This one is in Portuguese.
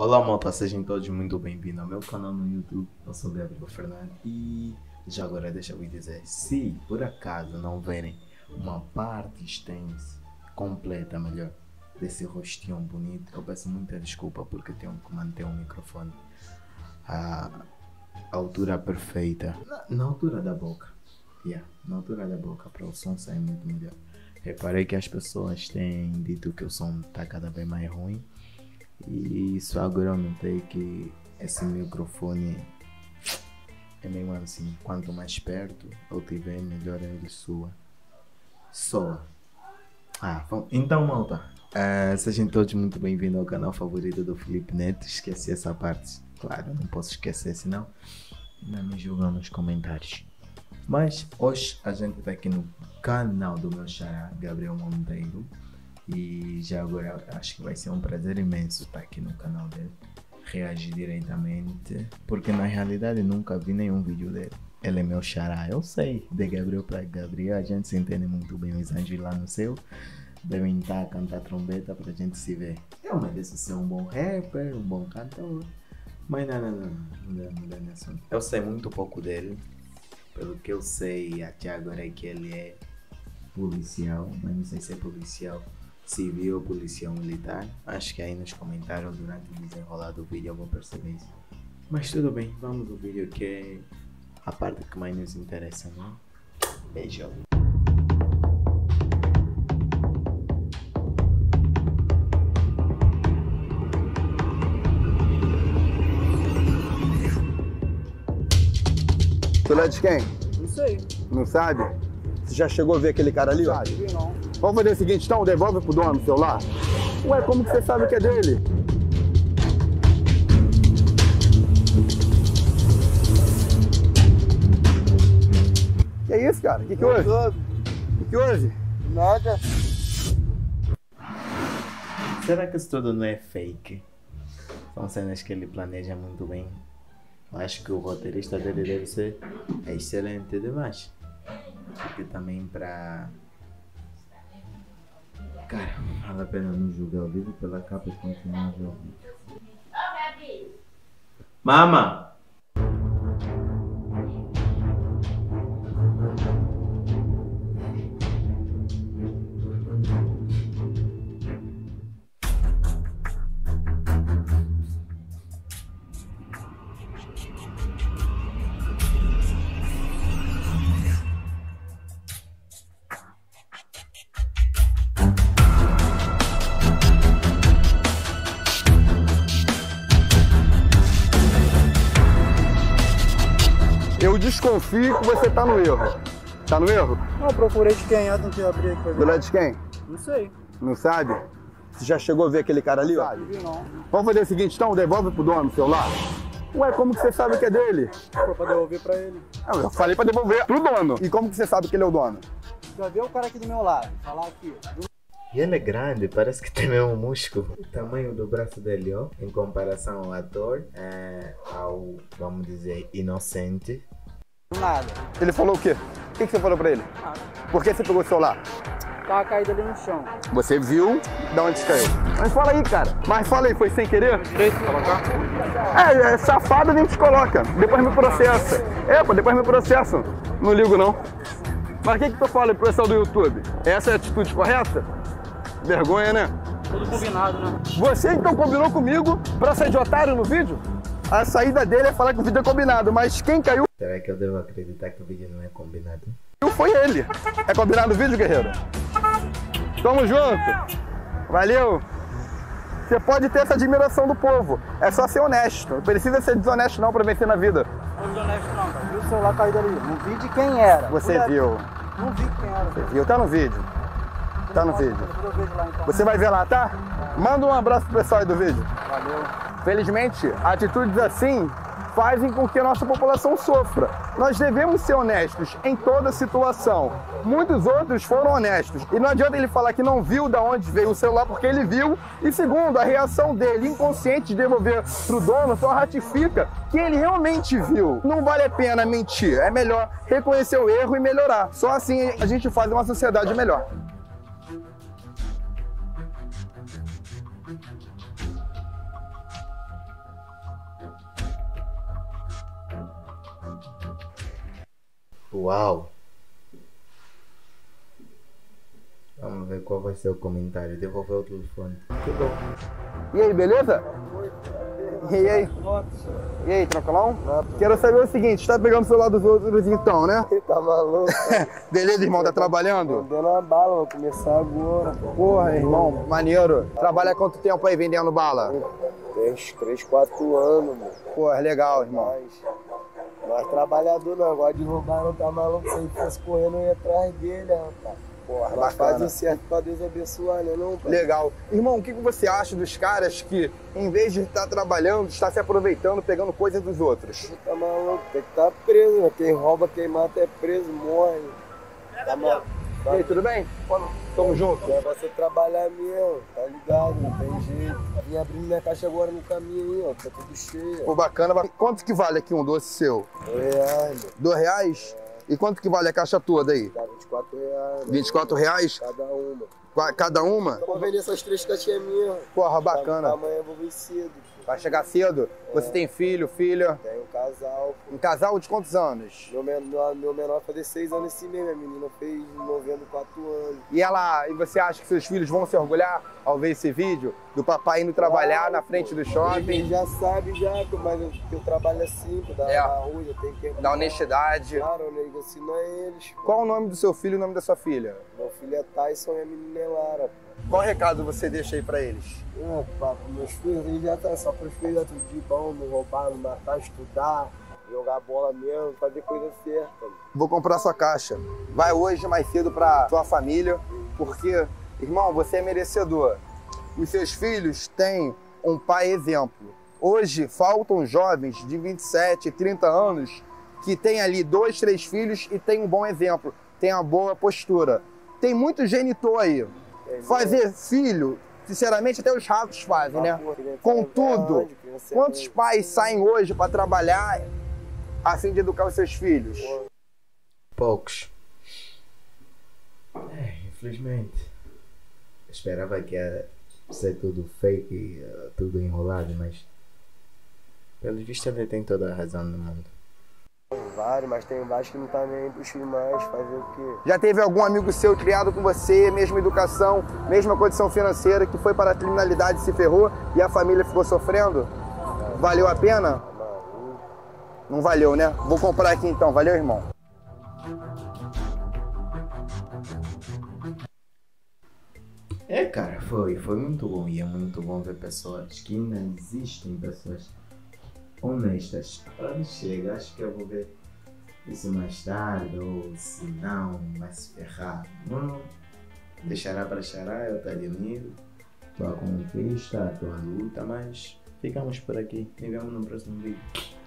Olá malta, sejam todos muito bem-vindos ao meu canal no YouTube. Eu sou Gabriel Fernandes e já agora deixa eu dizer, se por acaso não verem uma parte extensa, completa melhor, desse rostinho bonito, eu peço muita desculpa porque tenho que manter o microfone à altura perfeita, na, na altura da boca. Yeah, na altura da boca, para o som sair muito melhor. Reparei que as pessoas têm dito que o som está cada vez mais ruim e só agora eu notei que esse microfone é meio assim, quanto mais perto eu tiver, melhor ele sua. Soa. Ah, então malta, uh, sejam todos muito bem-vindos ao canal favorito do Felipe Neto. Esqueci essa parte, claro, não posso esquecer, senão não me julgam nos comentários. Mas hoje a gente está aqui no canal do meu xará, Gabriel Monteiro. E já agora acho que vai ser um prazer imenso estar aqui no canal dele, reagir diretamente, porque na realidade nunca vi nenhum vídeo dele. Ele é meu xará, eu sei, de Gabriel para Gabriel, a gente se entende muito bem, os anjos lá no céu devem estar a cantar trombeta para a gente se ver. Eu mereço ser um bom rapper, um bom cantor, mas não, não, não, não, não, não, não. Eu sei muito pouco dele, pelo que eu sei até agora é que ele é policial, mas não sei se é policial civil ou policial militar. Acho que aí nos comentários durante o desenrolar do vídeo eu vou perceber isso. Mas tudo bem, vamos ao vídeo que é a parte que mais nos interessa, não? Beijo. Tu é de quem? Não sei. Não sabe? Você já chegou a ver aquele cara ali? ó? Sabe? Não. Vamos fazer o seguinte, então, devolve pro dono o celular. Ué, como que você sabe que é dele? Que é isso, cara? O que, que houve? O que, que houve? Nada. Será que isso tudo não é fake? São cenas que ele planeja muito bem. Acho que o roteirista dele deve ser excelente demais. Porque também para Cara, vale a pena não julgar o livro pela capa e continuar a ver o vídeo. Mama! Desconfio que você tá no erro. Tá no erro? Não, eu procurei de quem é, tentei abrir aqui pra Do ver. lado de quem? Não sei. Não sabe? Você já chegou a ver aquele cara ali, ó? Não vi não. Vamos fazer o seguinte, então, devolve pro dono o celular. Ué, como que você sabe que é dele? Foi pra devolver pra ele. Não, eu falei pra devolver pro dono. E como que você sabe que ele é o dono? Já vê o cara aqui do meu lado. Falar aqui. E ele é grande, parece que tem mesmo músculo. O tamanho do braço dele, ó, em comparação ao ator, é, ao, vamos dizer, inocente. Nada. Ele falou o quê? O que, que você falou pra ele? Ah, Por que você pegou o celular? tava caído ali no chão. Você viu de onde caiu. Mas fala aí, cara. Mas fala aí, foi sem querer? É, é safado a gente coloca. Depois me processa. É, pô, depois me processam. Não ligo, não. Mas o que que tu fala pro pessoal do YouTube? Essa é a atitude correta? Vergonha, né? Tudo combinado, né? Você então combinou comigo pra sair de otário no vídeo? A saída dele é falar que o vídeo é combinado, mas quem caiu Será que eu devo acreditar que o vídeo não é combinado? foi ele. É combinado o vídeo, guerreiro? Tamo junto. Valeu. Você pode ter essa admiração do povo. É só ser honesto. Não precisa ser desonesto não pra vencer na vida. Não sou honesto não, cara. Viu o celular caído ali? Não vi de quem era. Você viu. Não vi quem era. Você viu? Tá no vídeo. Tá no vídeo. Depois eu vejo lá então. Você vai ver lá, tá? Manda um abraço pro pessoal aí do vídeo. Valeu. Felizmente, atitudes assim fazem com que a nossa população sofra. Nós devemos ser honestos em toda situação. Muitos outros foram honestos. E não adianta ele falar que não viu da onde veio o celular, porque ele viu. E segundo, a reação dele, inconsciente de devolver pro dono, só ratifica que ele realmente viu. Não vale a pena mentir. É melhor reconhecer o erro e melhorar. Só assim a gente faz uma sociedade melhor. Uau! Vamos ver qual vai ser o comentário. Devolver o telefone. Que bom. E aí, beleza? E aí? E aí, tranquilão? Quero saber o seguinte, tá pegando o celular dos outros então, né? Tá maluco? Beleza, irmão? Tá trabalhando? Dando uma bala, vou começar agora. Porra, irmão, maneiro. Trabalha há quanto tempo aí vendendo bala? Tem uns 3, 4 anos, mano. Porra, legal, irmão. Mas, mas trabalhador não, gosta de roubar, não tá maluco. Se ele fosse correndo, eu ia atrás dele, rapaz. Porra, Mas faz o certo pra Deus abençoar, né não, pai? Legal. Irmão, o que que você acha dos caras que, em vez de estar trabalhando, está se aproveitando, pegando coisas dos outros? Tá maluco, tem que estar preso, né? Quem rouba, quem mata é preso, morre. Tá maluco. E aí, tudo bem? Tamo junto. É você trabalhar mesmo, tá ligado? Não tem jeito. Vim abrindo minha caixa agora no caminho aí, ó, tá tudo cheio. Pô, bacana. Quanto que vale aqui um doce seu? Dois reais. Dois reais? E quanto que vale a caixa toda aí? Dá 24 reais. mano. 24 reais? Cada uma. Cada uma? Vou vender essas três caixinhas minhas. Porra, bacana. Amanhã eu vou vir cedo. Vai chegar cedo? Você tem filho, filha? Tem um casal. Um casal de quantos anos? Meu menor, meu menor vai fazer seis anos esse mês, minha menina fez em novembro quatro anos. E ela, e você acha que seus filhos vão se orgulhar ao ver esse vídeo do papai indo trabalhar na frente do Ele shopping, já sabe já, mas eu, eu trabalho é simples, da, É. da rua, tenho que... da honestidade? Claro, eu nego ensino a eles. Qual o nome do seu filho e o nome da sua filha? Meu filho é Tyson e a menina é Lara. Qual recado você deixa aí pra eles? É, meus filhos, eles já tá só pros filhos tudo de bom, não roubar, não matar, estudar, jogar bola mesmo, fazer coisa certa. Vou comprar sua caixa. Vai hoje mais cedo pra sua família, porque, irmão, você é merecedor. Os seus filhos têm um pai exemplo. Hoje faltam jovens de 27, 30 anos que têm ali dois, três filhos e têm um bom exemplo, têm uma boa postura. Tem muito genitor aí. Fazer filho, sinceramente, até os ratos fazem, né? Criança Contudo, Quantos pais saem hoje para trabalhar a fim de educar os seus filhos? Poucos. É, infelizmente. Eu esperava que ia ser tudo fake, e, eh, tudo enrolado, mas. Pelo visto ele tem toda a razão no mundo. Vários, mas tem vários que não tá nem aí pros filhos mais, fazer o quê? Já teve algum amigo seu criado com você, mesma educação, mesma condição financeira, que foi para a criminalidade e se ferrou e a família ficou sofrendo? Valeu a pena? Não valeu, né? Vou comprar aqui então. Valeu, irmão? É, cara, foi, foi muito bom. E é muito bom ver pessoas que ainda existem, pessoas honestas. Quando chega, acho que eu vou ver isso mais tarde, ou se não, vai se ferrar. Não, deixará para achará, eu estou amigo, estou a conquista, estou a luta, mas ficamos por aqui. Nos vemos no próximo vídeo.